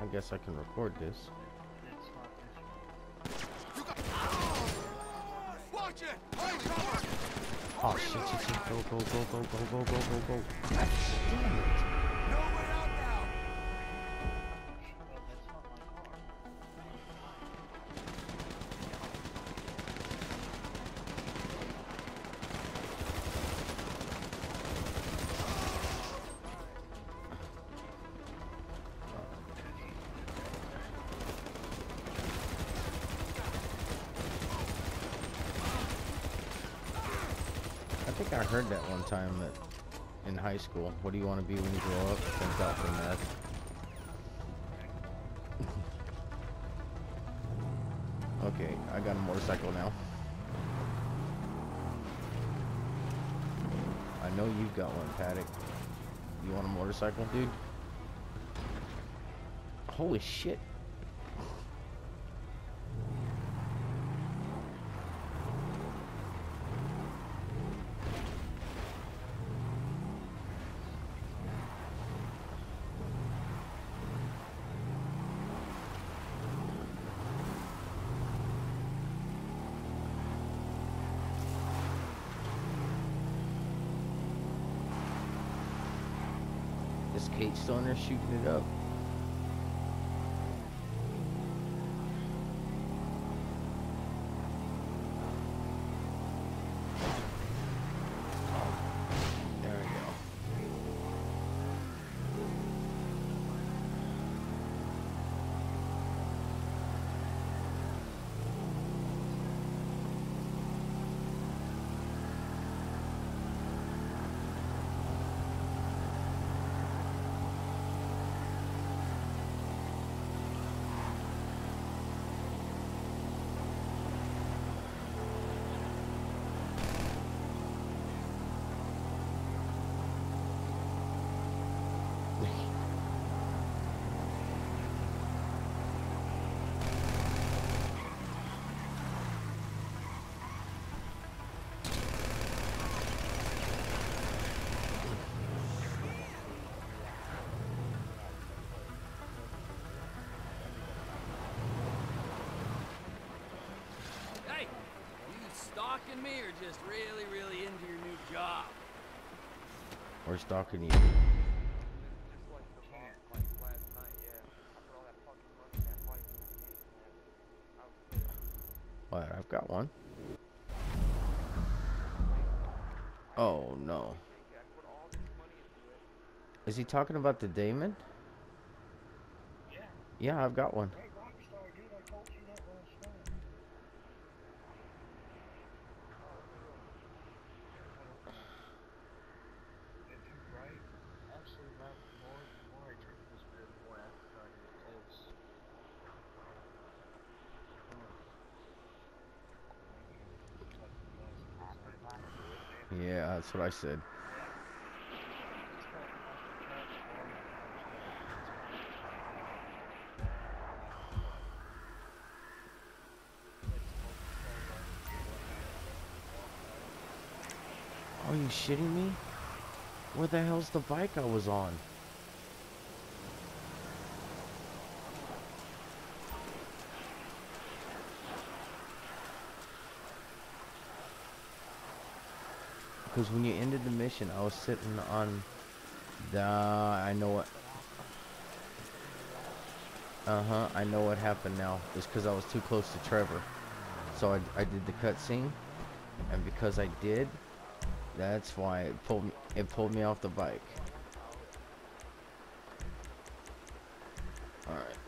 I guess I can record this. Oh shit, shit, shit, go, go, go, go, go, go, go, go. think I heard that one time that in high school. What do you want to be when you grow up? Okay, I got a motorcycle now. I know you've got one, Paddock. You want a motorcycle, dude? Holy shit. this Kate Stoner shooting it up. Stalking me or just really, really into your new job. Or stalking you? But I've got one. Oh no. Is he talking about the Daemon? Yeah, I've got one. Yeah, that's what I said. Are you shitting me? Where the hell's the bike I was on? because when you ended the mission, I was sitting on the... I know what... Uh-huh, I know what happened now. It's because I was too close to Trevor. So I, I did the cutscene, and because I did, that's why it pulled me, it pulled me off the bike. Alright.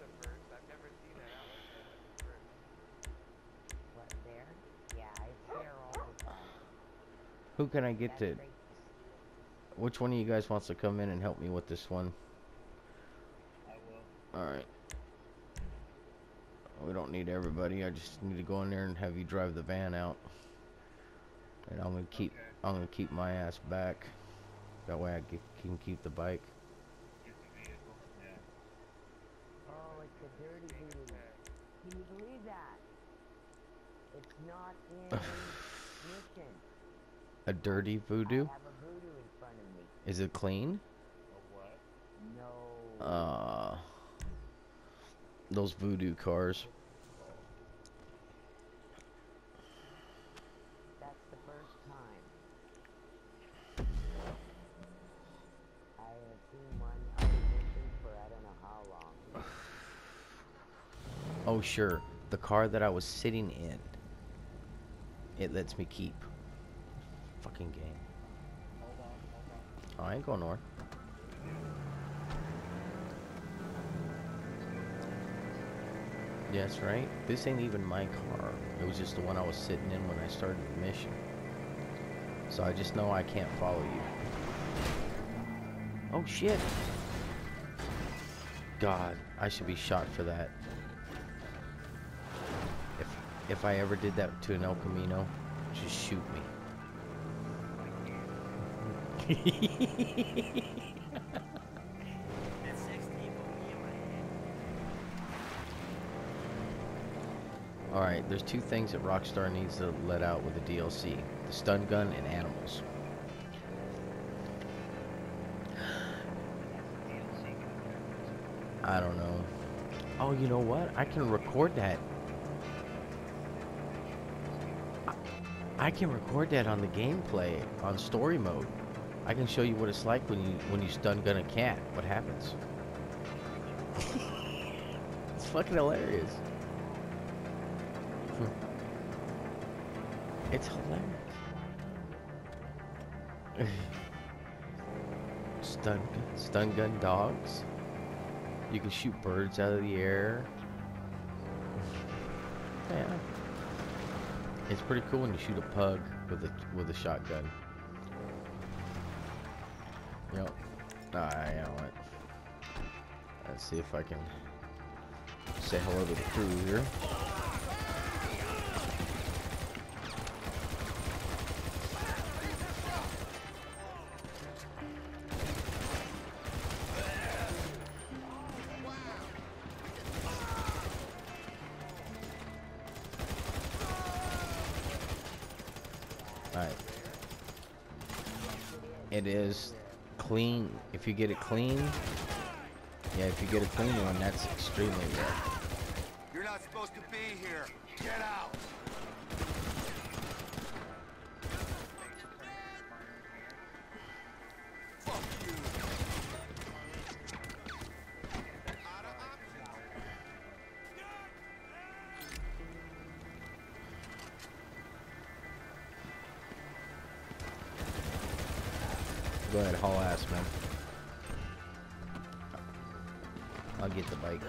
Who can I get to? Which one of you guys wants to come in and help me with this one? Alright. We don't need everybody. I just need to go in there and have you drive the van out. And I'm gonna keep okay. I'm gonna keep my ass back. That way I get, can keep the bike. Oh, you believe that? It's not in mission. A dirty voodoo? I have a voodoo in front of me. Is it clean? A what? No. Uh those voodoo cars. That's the first time. I have seen one on for I don't know how long. Oh sure. The car that I was sitting in. It lets me keep. Fucking game. Hold on, hold on. Oh, I ain't going nowhere. Yes, right? This ain't even my car. It was just the one I was sitting in when I started the mission. So I just know I can't follow you. Oh shit! God, I should be shot for that. If if I ever did that to an El Camino, just shoot me. Alright, there's two things that Rockstar needs to let out with the DLC. The stun gun and animals. I don't know. Oh, you know what? I can record that. I, I can record that on the gameplay on story mode. I can show you what it's like when you when you stun gun a cat. What happens? it's fucking hilarious. Hmm. it's hilarious. stun gun, stun gun dogs. You can shoot birds out of the air. Yeah. It's pretty cool when you shoot a pug with a with a shotgun. Yep. Alright, know what? Let's see if I can say hello to the crew here. Alright. It is clean. If you get it clean, yeah, if you get a clean one, that's extremely rare. You're not supposed to be here. Get out. Go ahead, haul ass, man. I'll get the bike.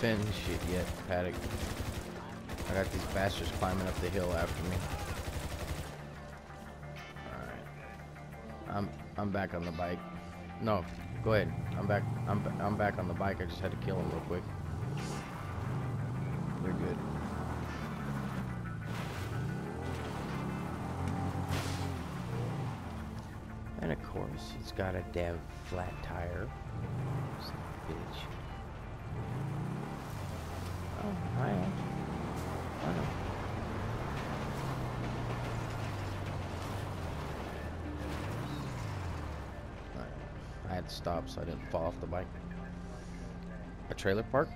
Don't don't finish it yet, Paddock. I got these bastards climbing up the hill after me. Alright. I'm I'm back on the bike. No, go ahead. I'm back I'm I'm back on the bike. I just had to kill him real quick. They're good. And of course, it's got a damn flat tire. stop so I didn't fall off the bike. A trailer park?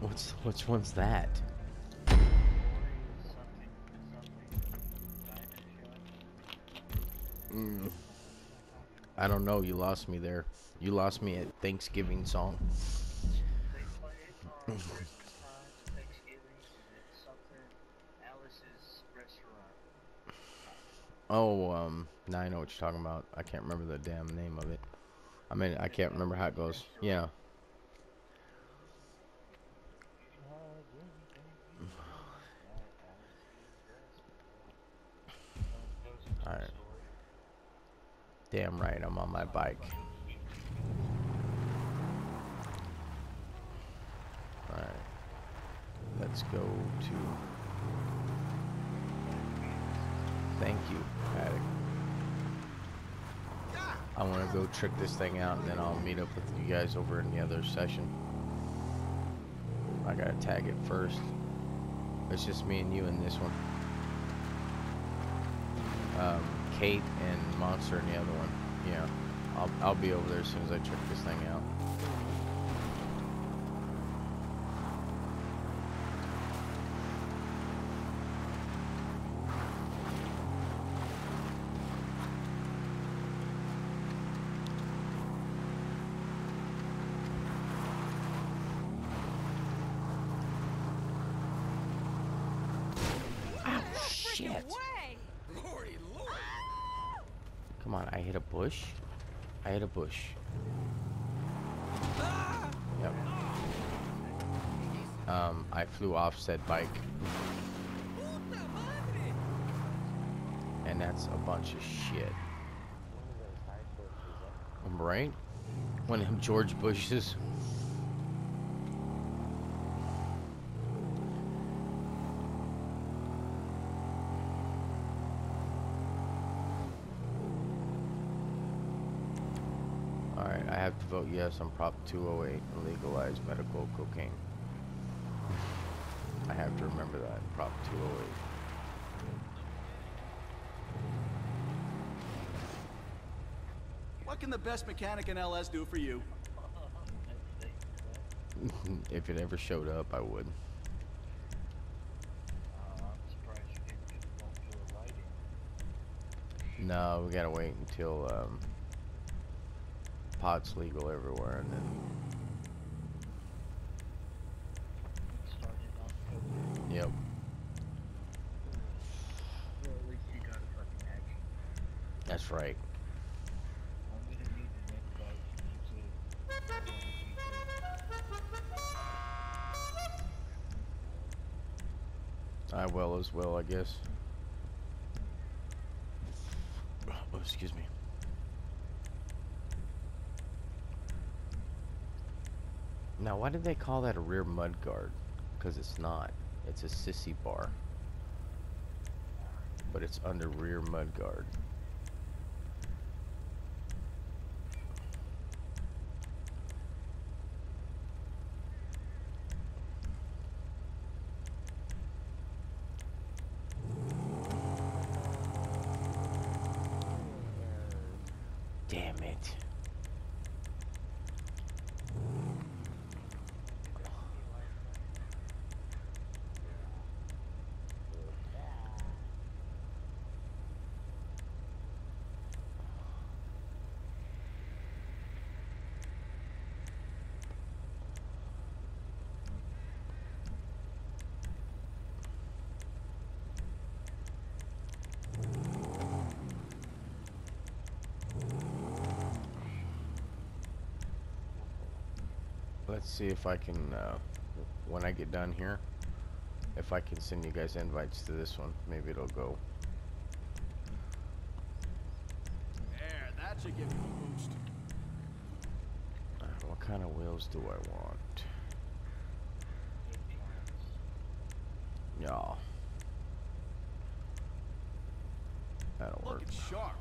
What's which one's that? Mm. I don't know. You lost me there. You lost me at Thanksgiving song. Oh, um, now I know what you're talking about. I can't remember the damn name of it. I mean, I can't remember how it goes. Yeah. Alright. Damn right, I'm on my bike. Alright. Let's go to. Thank you, Paddock. I want to go trick this thing out and then I'll meet up with you guys over in the other session. I gotta tag it first. It's just me and you in this one. Um, Kate and Monster in the other one. Yeah. I'll, I'll be over there as soon as I check this thing out. Come on, I hit a bush. I hit a bush. Yep. Um, I flew off said bike, and that's a bunch of shit. Right? One of them George Bushes. Alright, I have to vote yes on Prop 208 and legalize medical cocaine. I have to remember that, Prop 208. What can the best mechanic in LS do for you? if it ever showed up, I would. I'm surprised you didn't get the bone to a lighting. No, we gotta wait until um, pot's legal everywhere, and then yep. That's right. I will as well, I guess. Oh, excuse me. Now, why did they call that a rear mud guard? Because it's not. It's a sissy bar. But it's under rear mud guard. Damn it. Let's see if I can, uh, when I get done here, if I can send you guys invites to this one. Maybe it'll go. There, that should give you a boost. Uh, what kind of wheels do I want? Yeah. That'll work. Sharp.